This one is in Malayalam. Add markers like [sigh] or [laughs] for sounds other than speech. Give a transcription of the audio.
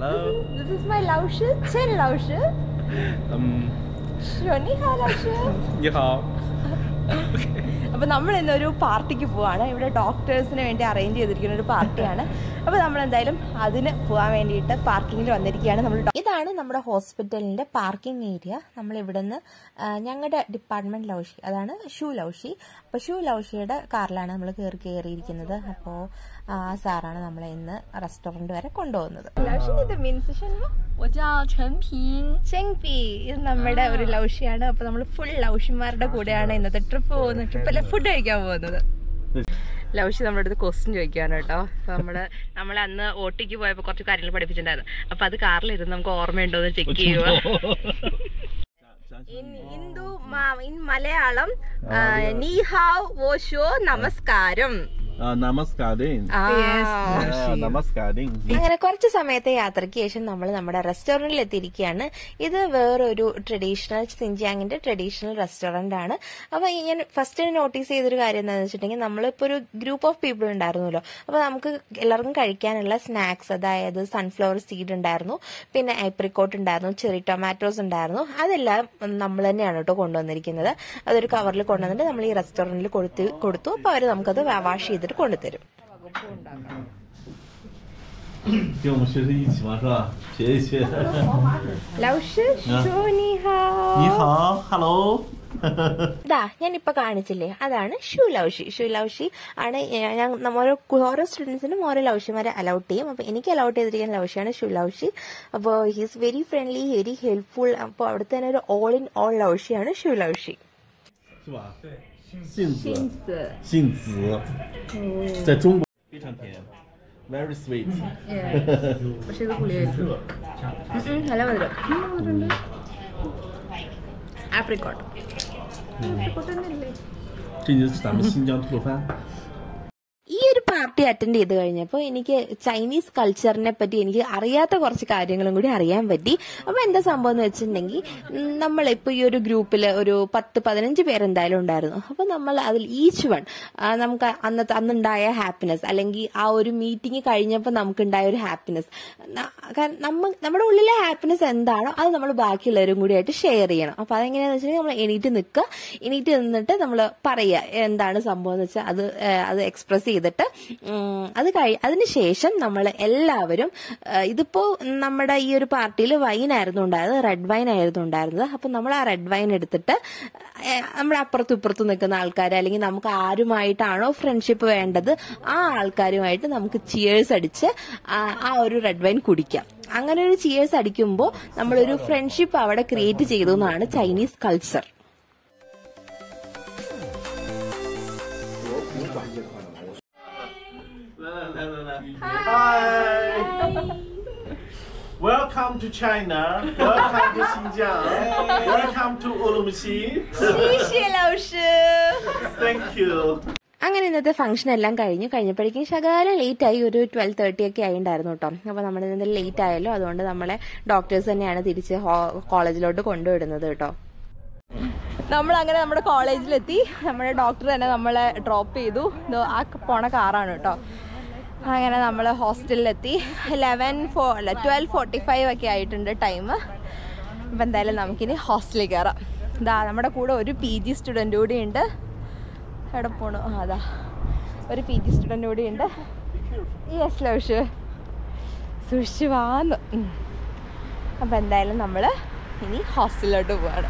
Hello， This is my 老师，陈老师。嗯，说你好，老师。你好。 [laughs] [laughs] അപ്പോൾ നമ്മൾ ഇന്നൊരു പാർട്ടിക്ക് പോവാണ്. ഇവിടെ ഡോക്ടേഴ്സിന് വേണ്ടി അറേഞ്ച് ചെയ്തിരിക്കുന്ന ഒരു പാർട്ടിയാണ്. അപ്പോൾ നമ്മൾ എന്തായാലും അതിന് പോകാൻ വേണ്ടിയിട്ട് പാർക്കിങ്ങിൽ വന്നിരിക്കുകയാണ് നമ്മൾ ഇതാണ് നമ്മുടെ ഹോസ്പിറ്റലിന്റെ പാർക്കിംഗ് ഏരിയ നമ്മൾ ഇവിടുന്ന് ഞങ്ങളുടെ ഡിപ്പാർട്ട്മെന്റ് ലൗഷി അതാണ് ഷൂ ലൗഷി. അപ്പോൾ ഷൂ ലൗഷിയുടെ കാറിലാണ് നമ്മൾ കയറി കയറിയിരിക്കുന്നത് അപ്പോൾ ആ സാറാണ് നമ്മളെ ഇന്ന് റെസ്റ്റോറന്റ് വരെ കൊണ്ടുപോകുന്നത്. ലൗഷി 我叫陈平。 ചെങ്പി ഇത് നമ്മുടെ ഒരു ലൗഷിയാണ് അപ്പൊ നമ്മൾ ഫുൾ ലൗഷിമാരുടെ കൂടെയാണ് ഇന്നത്തെ ട്രിപ്പ് പോകുന്നത് ട്രിപ്പല്ല ഫുഡ് കഴിക്കാൻ പോകുന്നത് ലൗഷി നമ്മുടെ അടുത്ത് ക്വസ്റ്റ്യൻ ചോദിക്കുകയാണ് കേട്ടോ അപ്പൊ നമ്മള് നമ്മൾ അന്ന് ഓട്ടിക്ക് പോയപ്പോ കുറച്ച് കാര്യങ്ങൾ പഠിപ്പിച്ചിട്ടുണ്ടായിരുന്നു അപ്പൊ അത് കാറിലിരുന്ന് നമുക്ക് ഓർമ്മയുണ്ടോ എന്ന് ചെക്ക് ചെയ്യുക ഇൻ ഹിന്ദു ഇൻ മലയാളം നീ ഹാവ് വോഷോ നമസ്കാരം ആ നമസ്കാരം. നമസ്കാരം. അങ്ങനെ കുറച്ച് സമയത്തെ യാത്രയ്ക്ക് ശേഷം നമ്മൾ നമ്മുടെ റെസ്റ്റോറന്റിൽ എത്തിയിരിക്കുകയാണ്. ഇത് വേറൊരു ട്രഡീഷണൽ സിൻജിയാങ്ങിന്റെ ട്രഡീഷണൽ റെസ്റ്റോറന്റ് ആണ്. അപ്പൊ ഞാൻ ഫസ്റ്റ് നോട്ടീസ് ചെയ്തൊരു കാര്യം എന്താണെന്ന് വെച്ചിട്ടുണ്ടെങ്കിൽ നമ്മളിപ്പോ ഒരു ഗ്രൂപ്പ് ഓഫ് പീപ്പിൾ ഉണ്ടായിരുന്നല്ലോ. അപ്പൊ നമുക്ക് എല്ലാവർക്കും കഴിക്കാനുള്ള സ്നാക്സ് അതായത് സൺഫ്ലവർ സീഡ് ഉണ്ടായിരുന്നു. പിന്നെ ഏപ്രിക്കോട്ട് ഉണ്ടായിരുന്നു ചെറി ടൊമാറ്റോസ് ഉണ്ടായിരുന്നു. അതെല്ലാം നമ്മൾ തന്നെയാണ് കേട്ടോ കൊണ്ടുവന്നിരിക്കുന്നത്. അതൊരു കവറിൽ കൊണ്ടുവന്നിട്ട് നമ്മൾ ഈ റെസ്റ്റോറന്റിൽ കൊടുത്തു കൊടുത്തു. അപ്പൊ അവർ നമുക്കത് വാഷ് ചെയ്തിട്ട് അവർ കൊണ്ടുതരും. ഹലോ. ഇതാ ഞാനിപ്പോ കാണിച്ചില്ലേ? അതാണ് ഷൂ ലൗഷി. ഷൂ ലൗഷി ആണ് ഞാൻ ഓരോ ഓരോ സ്റ്റുഡൻസിനും ഓരോ ലൗഷിമാരെ അലൗട്ട് ചെയ്യും. അപ്പൊ എനിക്ക് അലൗട്ട് ചെയ്തിരിക്കുന്ന ലൗഷിയാണ് ഷൂ ലൗഷി. അപ്പോൾ he's very friendly very helpful അപ്പോൾ അവിടുത്തെ തന്നെ ഒരു ഓൾ ഇൻ ഓൾ ലൗഷിയാണ് ഷൂ ലൗഷി. 是吧？对，杏子。杏子。在中国非常甜，very sweet。 [laughs] പക്ഷെ ഇത് പുളിയായിട്ട് നല്ല മധുരം ആപ്രിക്കോട്ട് 这就是咱们新疆吐鲁番。 party attend ചെയ്ത് കഴിഞ്ഞപ്പോൾ എനിക്ക് ചൈനീസ് കൾച്ചറിനെ പറ്റി എനിക്ക് അറിയാത്ത കുറച്ച് കാര്യങ്ങളും കൂടി അറിയാൻ പറ്റി. അപ്പൊ എന്താ സംഭവം എന്ന് വെച്ചിട്ടുണ്ടെങ്കിൽ ഉം, നമ്മളിപ്പോ ഈ ഒരു ഗ്രൂപ്പിൽ ഒരു പത്ത് പതിനഞ്ച് പേരെന്തായാലും ഉണ്ടായിരുന്നു. അപ്പൊ നമ്മൾ അതിൽ ഈച്ച് വൺ നമുക്ക് അന്നത്തെ അന്നുണ്ടായ ഹാപ്പിനെസ് അല്ലെങ്കിൽ ആ ഒരു മീറ്റിംഗ് കഴിഞ്ഞപ്പോൾ നമുക്കുണ്ടായ ഒരു ഹാപ്പിനെസ് നമ്മ നമ്മുടെ ഉള്ളിലെ ഹാപ്പിനെസ് എന്താണോ അത് നമ്മൾ ബാക്കിയുള്ളവരും കൂടി ആയിട്ട് ഷെയർ ചെയ്യണം. അപ്പൊ അതെങ്ങനെയാന്ന് വെച്ചിട്ടുണ്ടെങ്കിൽ നമ്മൾ എണീറ്റ് നിൽക്കുക. എണീറ്റ് നിന്നിട്ട് നമ്മൾ പറയുക എന്താണ് സംഭവം എന്ന് വെച്ചാൽ അത് അത് എക്സ്പ്രസ് ചെയ്തിട്ട് അത് കഴി അതിനുശേഷം നമ്മൾ എല്ലാവരും ഇതിപ്പോ നമ്മുടെ ഈ ഒരു പാർട്ടിയിൽ വൈൻ ആയിരുന്നു ഉണ്ടായത് റെഡ് വൈൻ ആയിരുന്നു ഉണ്ടായിരുന്നത്. അപ്പൊ നമ്മൾ ആ റെഡ് വൈൻ എടുത്തിട്ട് നമ്മുടെ അപ്പുറത്തും ഇപ്പുറത്തും നിൽക്കുന്ന ആൾക്കാർ അല്ലെങ്കിൽ നമുക്ക് ആരുമായിട്ടാണോ ഫ്രണ്ട്ഷിപ്പ് വേണ്ടത് ആ ആൾക്കാരുമായിട്ട് നമുക്ക് ചിയേഴ്സ് അടിച്ച് ആ ഒരു റെഡ് വൈൻ കുടിക്കാം. അങ്ങനെ ഒരു ചിയേഴ്സ് അടിക്കുമ്പോൾ നമ്മളൊരു ഫ്രണ്ട്ഷിപ്പ് അവിടെ ക്രിയേറ്റ് ചെയ്തു എന്നാണ് Chinese culture Hi. Welcome to China. Welcome to Xinjiang. Welcome to Urumqi. Thank you. അങ്ങനെ ഇന്നത്തെ ഫംഗ്ഷൻ എല്ലാം കഴിഞ്ഞു കഴിഞ്ഞപ്പോഴേക്കും ശകാലം ലേറ്റ് ആയി ഒരു ട്വൽവ് തേർട്ടി ഒക്കെ ആയിണ്ടായിരുന്നു കേട്ടോ അപ്പോൾ നമ്മൾ ഇന്ന് ലേറ്റ് ആയല്ലോ അതുകൊണ്ട് നമ്മളെ ഡോക്ടേഴ്സ് തന്നെയാണ് തിരിച്ച് കോളേജിലോട്ട് കൊണ്ടുവിടുന്നത് കേട്ടോ നമ്മൾ അങ്ങനെ നമ്മുടെ കോളേജിലെത്തി നമ്മുടെ ഡോക്ടർ തന്നെ നമ്മളെ ഡ്രോപ്പ് ചെയ്തു ആ പോണ കാറാണ് കേട്ടോ അങ്ങനെ നമ്മൾ ഹോസ്റ്റലിലെത്തി. ലെവൻ ഫോ അല്ല ട്വൽവ് ഫോർട്ടി ഫൈവ് ഒക്കെ ആയിട്ടുണ്ട് ടൈം അപ്പം എന്തായാലും നമുക്കിനി ഹോസ്റ്റലിൽ കയറാം ഇതാ നമ്മുടെ കൂടെ ഒരു പി ജി സ്റ്റുഡന്റ് കൂടി ഉണ്ട്. എവിടെ പോണു? അതാ ഒരു പി ജി സ്റ്റുഡന്റ് കൂടി ഉണ്ട്. യെസ് ലൗഷ് സൂക്ഷിച്ച് വാന്നു അപ്പം എന്തായാലും നമ്മൾ ഇനി ഹോസ്റ്റലിലോട്ട് പോവാണ്.